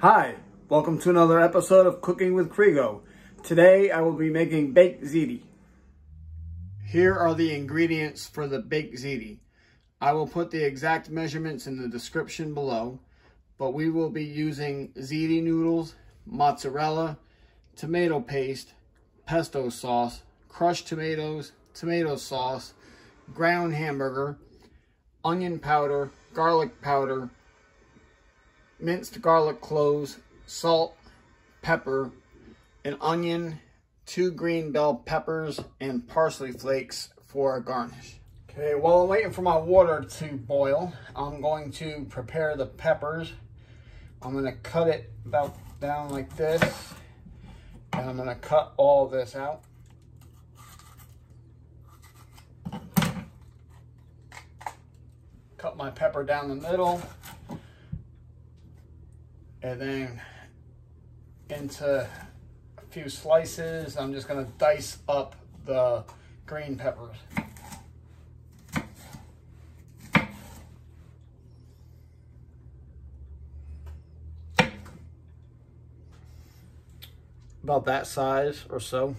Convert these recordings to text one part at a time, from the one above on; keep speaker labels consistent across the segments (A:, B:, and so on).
A: Hi, welcome to another episode of Cooking with Crego. Today I will be making baked ziti. Here are the ingredients for the baked ziti. I will put the exact measurements in the description below, but we will be using ziti noodles, mozzarella, tomato paste, pesto sauce, crushed tomatoes, tomato sauce, ground hamburger, onion powder, garlic powder, minced garlic cloves, salt, pepper, an onion, two green bell peppers, and parsley flakes for a garnish. Okay, while I'm waiting for my water to boil, I'm going to prepare the peppers. I'm going to cut it about down like this, and I'm going to cut all this out. Cut my pepper down the middle and then into a few slices. I'm just gonna dice up the green peppers. About that size or so.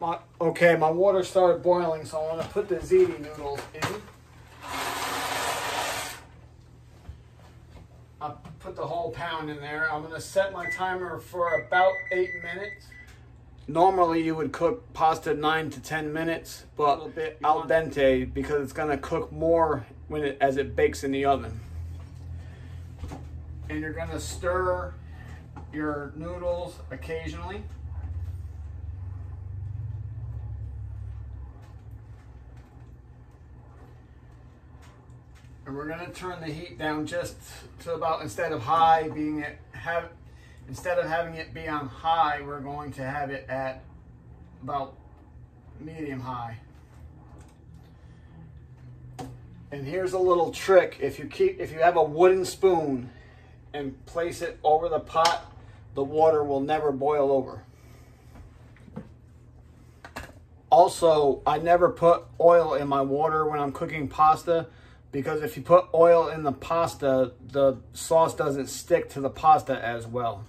A: My, okay, my water started boiling, so I'm gonna put the ziti noodles in. put the whole pound in there. I'm gonna set my timer for about eight minutes. Normally you would cook pasta nine to 10 minutes, but a bit al dente because it's gonna cook more when it, as it bakes in the oven. And you're gonna stir your noodles occasionally. And we're gonna turn the heat down just to about, instead of high being at, have, instead of having it be on high, we're going to have it at about medium high. And here's a little trick. If you keep, if you have a wooden spoon and place it over the pot, the water will never boil over. Also, I never put oil in my water when I'm cooking pasta because if you put oil in the pasta, the sauce doesn't stick to the pasta as well.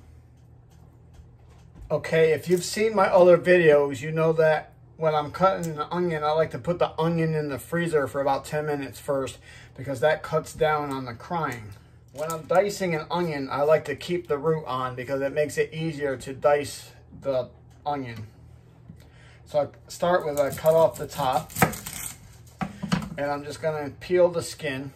A: Okay, if you've seen my other videos, you know that when I'm cutting the onion, I like to put the onion in the freezer for about 10 minutes first because that cuts down on the crying. When I'm dicing an onion, I like to keep the root on because it makes it easier to dice the onion. So I start with I cut off the top and I'm just going to peel the skin.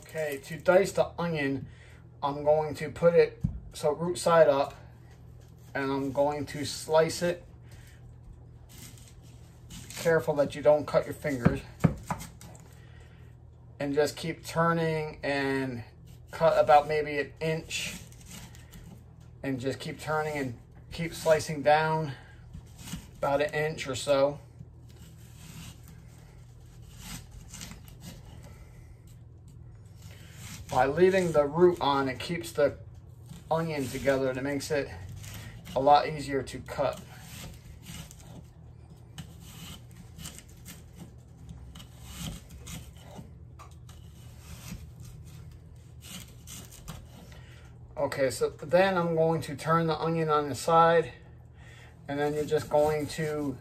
A: Okay, to dice the onion, I'm going to put it so root side up and I'm going to slice it. Be Careful that you don't cut your fingers. And just keep turning and cut about maybe an inch and just keep turning and keep slicing down about an inch or so. By leaving the root on, it keeps the onion together and it makes it a lot easier to cut. Okay, so then I'm going to turn the onion on the side and then you're just going to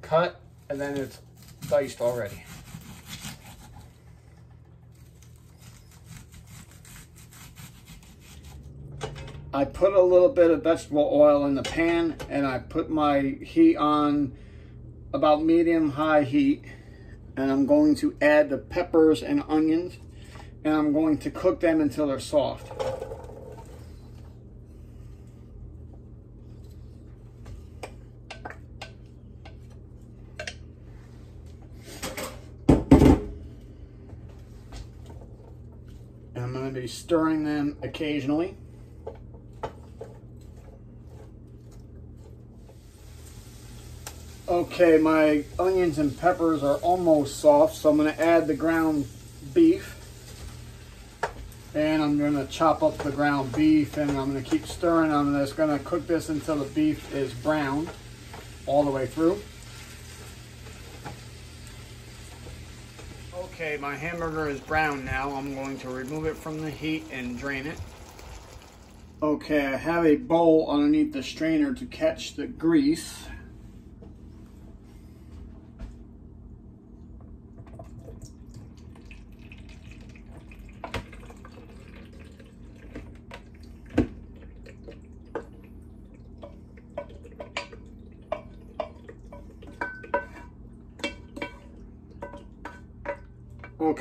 A: cut and then it's diced already. I put a little bit of vegetable oil in the pan and I put my heat on about medium high heat and I'm going to add the peppers and onions and I'm going to cook them until they're soft. Be stirring them occasionally. Okay, my onions and peppers are almost soft, so I'm going to add the ground beef. And I'm going to chop up the ground beef, and I'm going to keep stirring. I'm going to cook this until the beef is brown all the way through. Okay, my hamburger is brown now. I'm going to remove it from the heat and drain it. Okay, I have a bowl underneath the strainer to catch the grease.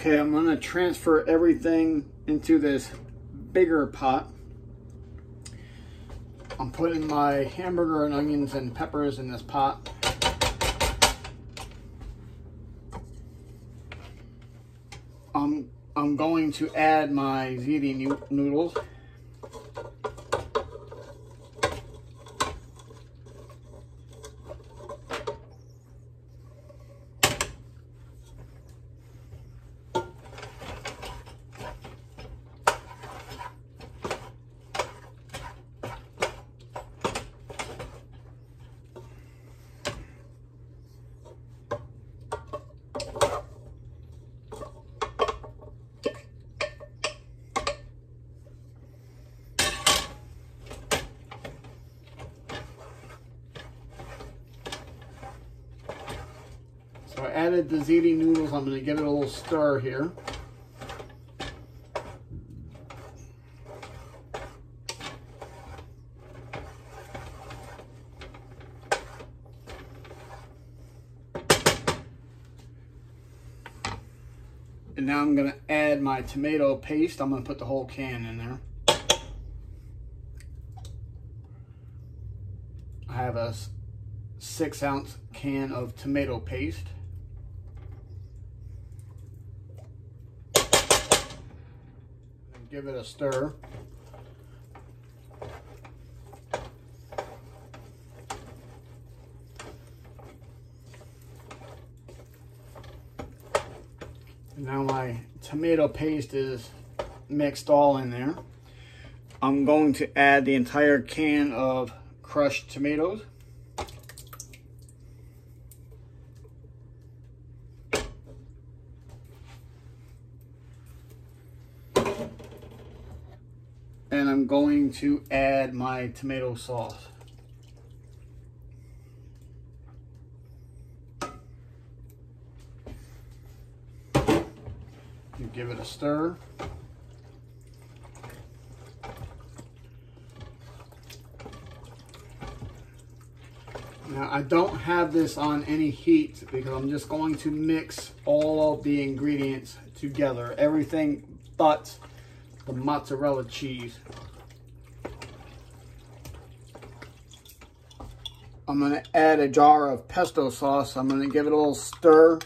A: Okay, I'm gonna transfer everything into this bigger pot. I'm putting my hamburger and onions and peppers in this pot. I'm, I'm going to add my ziti noodles. So I added the ziti noodles. I'm going to give it a little stir here. And now I'm going to add my tomato paste. I'm going to put the whole can in there. I have a six ounce can of tomato paste. Give it a stir. now my tomato paste is mixed all in there. I'm going to add the entire can of crushed tomatoes. Going to add my tomato sauce. You give it a stir. Now I don't have this on any heat because I'm just going to mix all of the ingredients together. Everything but the mozzarella cheese. I'm going to add a jar of pesto sauce. I'm going to give it a little stir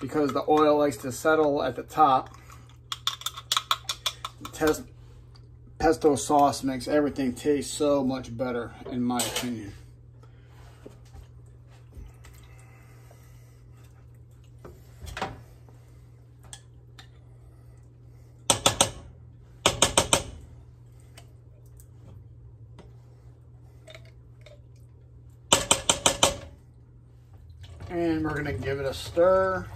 A: because the oil likes to settle at the top. pesto sauce makes everything taste so much better in my opinion. And we're gonna give it a stir.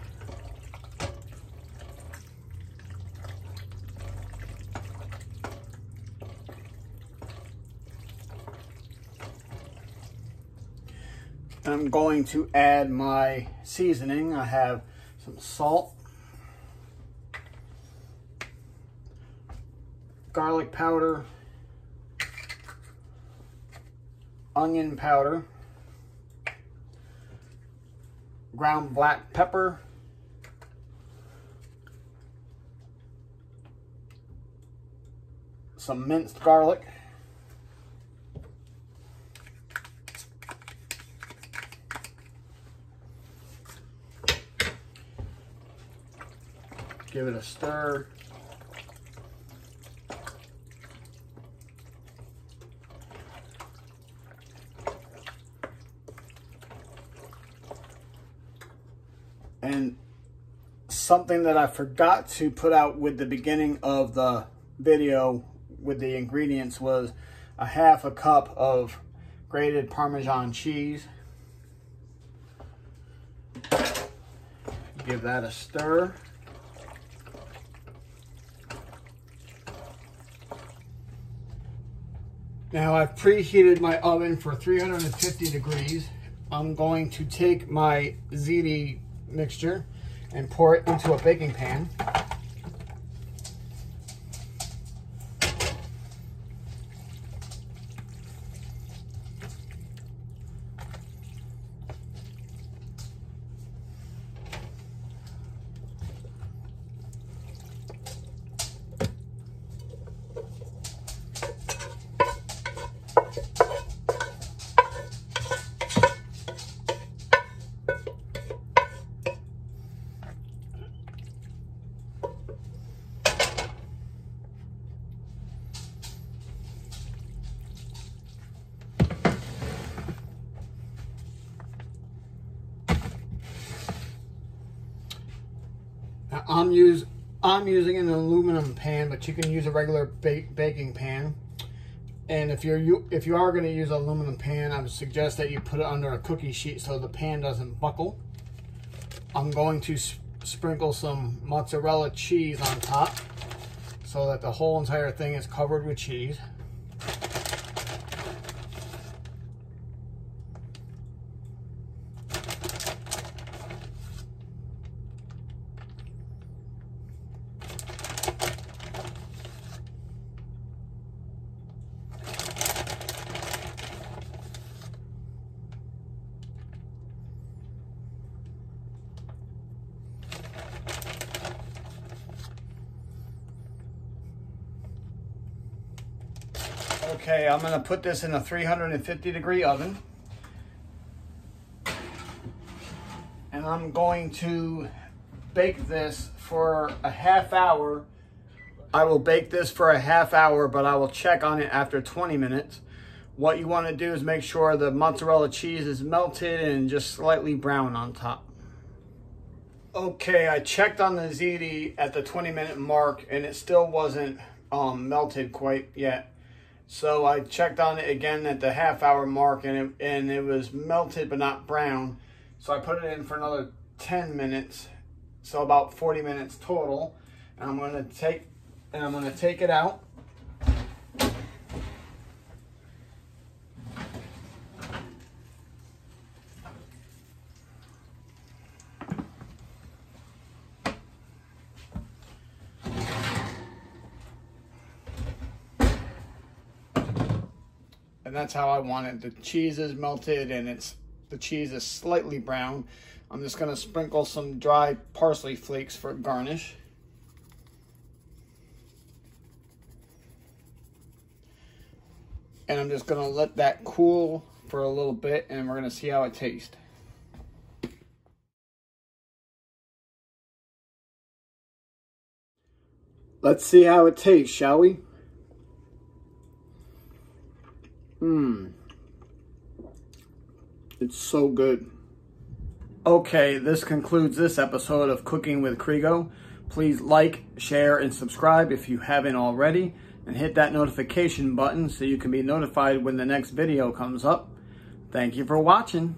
A: I'm going to add my seasoning. I have some salt, garlic powder, onion powder, ground black pepper, some minced garlic, give it a stir. something that I forgot to put out with the beginning of the video with the ingredients was a half a cup of grated Parmesan cheese. Give that a stir. Now I've preheated my oven for 350 degrees. I'm going to take my ziti mixture and pour it into a baking pan. I'm use I'm using an aluminum pan, but you can use a regular bake, baking pan. And if you're you if you are going to use an aluminum pan, I would suggest that you put it under a cookie sheet so the pan doesn't buckle. I'm going to sprinkle some mozzarella cheese on top so that the whole entire thing is covered with cheese. Okay, I'm gonna put this in a 350 degree oven. And I'm going to bake this for a half hour. I will bake this for a half hour, but I will check on it after 20 minutes. What you wanna do is make sure the mozzarella cheese is melted and just slightly brown on top. Okay, I checked on the ziti at the 20 minute mark and it still wasn't um, melted quite yet. So I checked on it again at the half hour mark and it, and it was melted but not brown. So I put it in for another 10 minutes. So about 40 minutes total. And I'm gonna take and I'm gonna take it out and that's how I want it. The cheese is melted and it's the cheese is slightly brown. I'm just gonna sprinkle some dry parsley flakes for garnish. And I'm just gonna let that cool for a little bit and we're gonna see how it tastes. Let's see how it tastes, shall we? Mmm. It's so good. Okay, this concludes this episode of Cooking with Crego. Please like, share, and subscribe if you haven't already, and hit that notification button so you can be notified when the next video comes up. Thank you for watching.